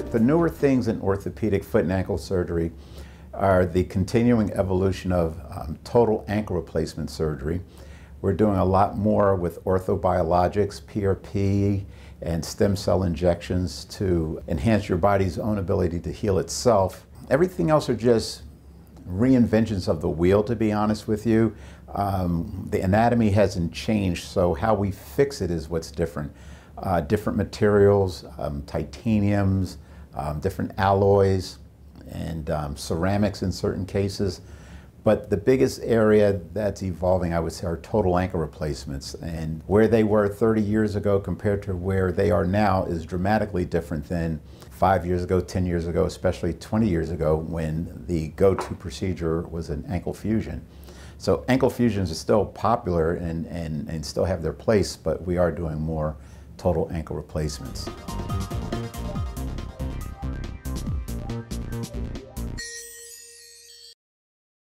The newer things in orthopedic foot and ankle surgery are the continuing evolution of um, total ankle replacement surgery. We're doing a lot more with orthobiologics, PRP, and stem cell injections to enhance your body's own ability to heal itself. Everything else are just reinventions of the wheel, to be honest with you. Um, the anatomy hasn't changed, so how we fix it is what's different. Uh, different materials, um, titaniums, um, different alloys, and um, ceramics in certain cases. But the biggest area that's evolving, I would say, are total ankle replacements. And where they were 30 years ago compared to where they are now is dramatically different than five years ago, 10 years ago, especially 20 years ago when the go-to procedure was an ankle fusion. So ankle fusions are still popular and, and, and still have their place, but we are doing more total ankle replacements.